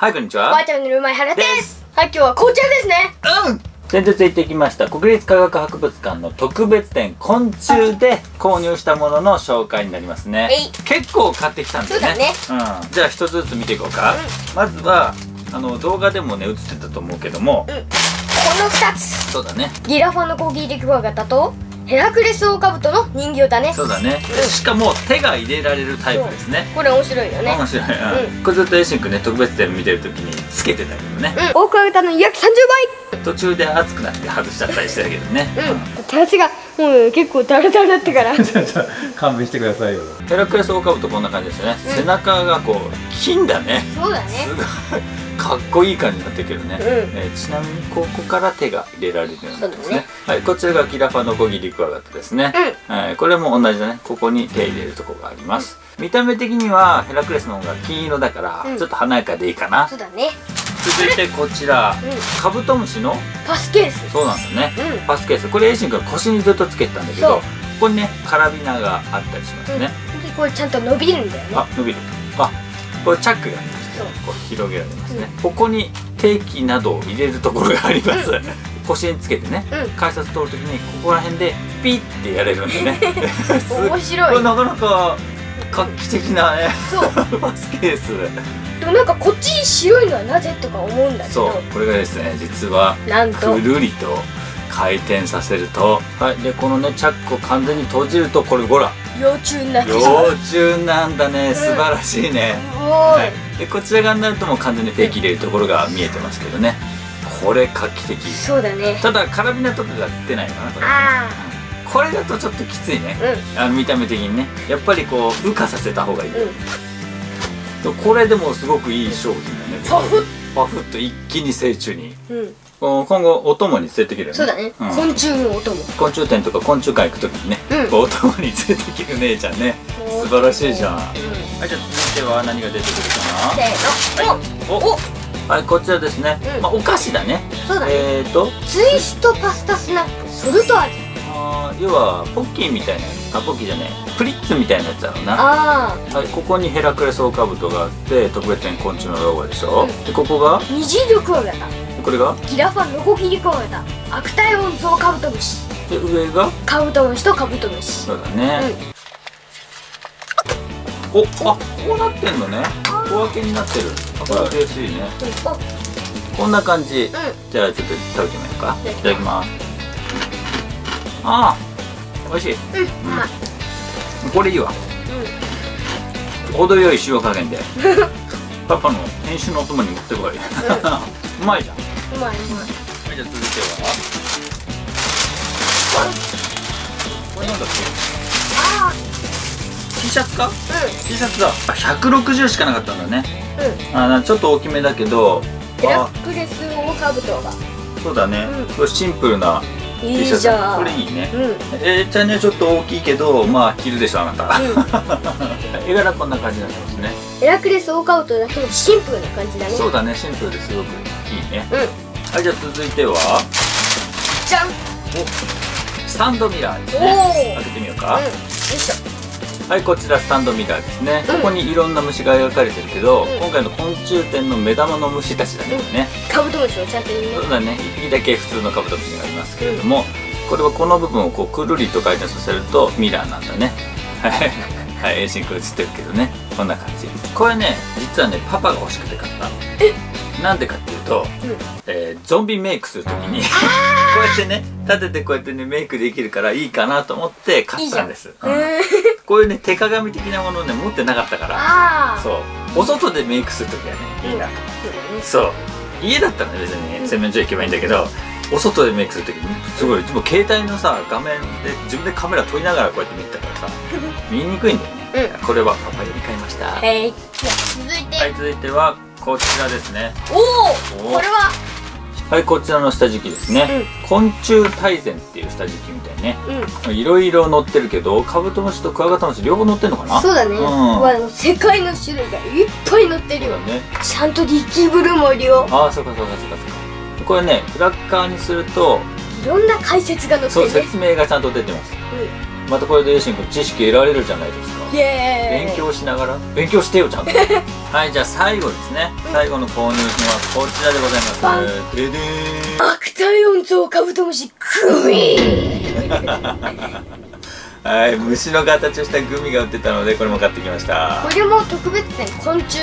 はい、こんにちは。おばあちゃんのるまいはらでです。す。はい今日はこちらですね。うん。先日行ってきました国立科学博物館の特別展昆虫で購入したものの紹介になりますね。結構買ってきたんだよね。そううん、じゃあ一つずつ見ていこうか、まずはあの動画でもね映ってたと思うけども、うん。この2つ。そうだね。ギラファのコギリクワガタとヘラクレスオオカブトの人形だね。そうだね、うん。しかも手が入れられるタイプですね。これ面白いよね。面白い、うん。これずっとエイシンくんね特別展見てる時につけてたけどね、うん。オオクワガタの約30途中で熱くなって外しちゃったりしてたけどね、倍うん。手足がもう結構ダラダラだったから。勘弁してくださいよ。ヘラクレスオオカブトこんな感じですよね、うん。背中がこう金だね。そうだね。すごいかっこいい感じになってるけどね、うん。えーちなみにここから手が入れられるようになってますね。そうはい、こちらがギラファノコギリクワガタですね、はい、これも同じだね。ここに手入れるとこがあります、見た目的にはヘラクレスの方が金色だから、うん。ちょっと華やかでいいかな。そうだね。続いてこちら、うん。カブトムシのパスケース。そうなんだね、うん。パスケース。これエイシン君腰にずっとつけてたんだけどここにねカラビナがあったりしますうん。ね、でこれちゃんと伸びるんだよね。あ伸びる。あこれチャックがありましてそうこう広げられますね、ここに定期などを入れるところがあります、うん。腰につけてね、うん。改札通るときにここら辺でピッてやれるんでね。面白い。これなかなか画期的なねそう。パ スケース。でもなんかこっち白いのはなぜとか思うんだけそう。どこれがですね実はなんと。くるりと回転させると。はい。でこのねチャックを完全に閉じるとこれほら幼虫になってしまう幼虫なんだね。素晴らしいね、すごい、はい、でこちら側になるともう完全に定期入れるところが見えてますけどね。これ画期的。そうだね。ただカラビナとかが出ないのかなこれ。あこれだとちょっときついね。あうん。あの見た目的にね。やっぱりこう羽化させた方がいい、うん。これでもすごくいい商品だね。パフッ。パフッと一気に成虫にうん今後お供に連れてきるよね。そうだね、ん。昆虫の音も昆虫店とか昆虫館行く時にね、うん。お供に連れてきる姉ちゃんね。素晴らしいじゃん、うんはいじゃあ続いては何が出てくるせーの、かなおお。はいこちらですね、うん。まあお菓子だね。そうだね、えーと。ツイストパスタスナックソルト味。あー要はポッキーみたいなあポッキーじゃねえ。プリッツみたいなやつだろうな。あはい、ここにヘラクレスオオカブトがあって特別展昆虫のロゴでしょ、うん。でここが？あ二重力クワガタこれが？ギラファノコギリクワガタアクタイオンゾウカブトムシ。で上が？カブトムシとカブトムシ。そうだね、おあこうなってんのね。小分けになってる。あこれ嬉しいね。うん。お。こんな感じ、うじゃあちょっと食べてみようか。いいただきます。あー美味しい。うん。うまい。これいいわ。程よい塩加減で。パパの編集のお供に持ってこい、う まいじゃんうんうまいうまいはい、じゃあ続いては。これなんだっあけ ?T シャツか？あ ?T シャツだ。あ、160しかなかったんだね。うんうんあ、なちょっと大きめだけど。ヘラあ、クレスオオカブトがそうだね。うんシンプルな T シャツ。これいいね。うんえー、ちゃんにはちょっと大きいけど、まあ着るでしょあなた。絵柄こんな感じになってますね。ヘラクレスオオカブトだけどシンプルな感じだね。そうだね、シンプルですごくいいね。うん。はい、じゃあ続いては。じゃん。お、スタンドミラーですおね。お開けてみよううん。か。よいしょ。はいこちらスタンドミラーですね、うん。ここにいろんな虫が描かれてるけど、うん。今回の昆虫展の目玉の虫たちだけどね、カブトムシをちゃんとねそうだね。1匹だけ普通のカブトムシがありますけれども、これはこの部分をこうくるりと回転させるとミラーなんだね。はいはいエイシンク映ってるけどねこんな感じ。これね実はねパパが欲しくて買ったなんでかっていうと、うん。えーゾンビメイクするときに こうやってね立ててこうやってねメイクできるからいいかなと思って買ったんです。うん。うん。こういうね手鏡的なものをね持ってなかったから。そう。お外でメイクするときはねいいなと、そうだね。そう。家だったらね別にね洗面所行けばいいんだけど、お外でメイクするときにすごいでも携帯のさ画面で自分でカメラ撮りながらこうやって見てたからさ 見にくいんだよね、これはパパより買いました。ははい続いて、い続いてはこちらですね。おおおこれは。はいこちらの下敷きですね、昆虫大全っていう下敷きみたいね。うん。いろいろ載ってるけどカブトムシとクワガタムシ両方載ってんのかな？そうだね、ん。うわでも世界の種類がいっぱい載ってるよ。ね。ちゃんと力ブルもいるよ。ああそうかそうかそうかそうかこれねフラッカーにするといろんな解説が載ってそうるね説明がちゃんと出てます。またこれでエイシン君知識得られるじゃないですか。勉強しながら？勉強してよちゃんと。はいじゃあ最後ですね、最後の購入品はこちらでございバンます。ででーん悪態音像カブトムシグミはい虫の形をしたグミが売ってたのでこれも買ってきました。これも特別展昆虫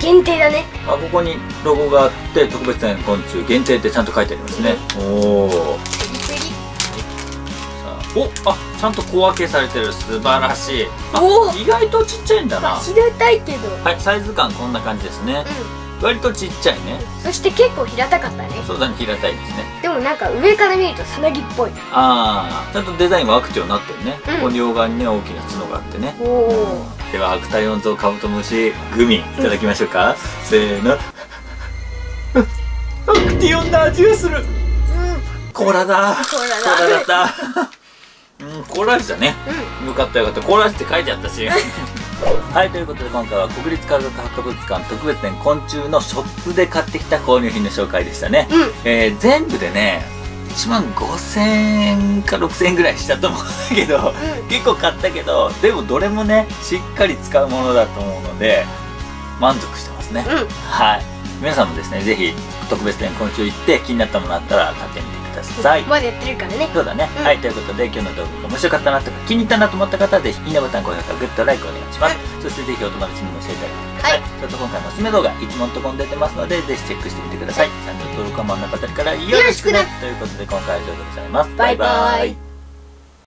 限定だね。あここにロゴがあって特別展昆虫限定ってちゃんと書いてありますね、おおペリペリおあちゃんと小分けされてる。素晴らしい。あおお意外とちっちゃいんだな。平たいけど。はいサイズ感こんな感じですね。う割とちっちゃいね。んそして結構平たかったね。そうだね平たいですね。でもなんか上から見るとさなぎっぽい。ああちゃんとデザインはアクティブになってるね、うん。ここ両側にね大きな角があってね。おおでは悪態音像カブトムシグミいただきましょうか、せーの。アクティオンの味がする。うん。コーラだ。コーラだ。コーラだった。うんコーラ味だね。うよかったよかった。コーラ味って書いてあったし はいということで今回は国立科学博物館特別展昆虫のショップで買ってきた購入品の紹介でしたね、んうん。えー全部でね1万5000円か6000円ぐらいしたと思うんだけど結構買ったけどでもどれもねしっかり使うものだと思うので満足してますね、うん。うんはい。皆さんもですねぜひ特別展昆虫行って気になったものあったら買ってみてくださいまだやってるからね。そうだね、うん。はいということで今日の動画が面白かったなとか気に入ったなと思った方はぜひいいねボタン高評価グッドライクお願いします、そしてぜひお友達にも教えてあげてください、はい。ちょっと今回のおすすめ動画いつものところに出てますのでぜひチェックしてみてください、チャンネル登録は真ん中あたりからよろしくねよろしくねということで今回は以上でございます。バイバイ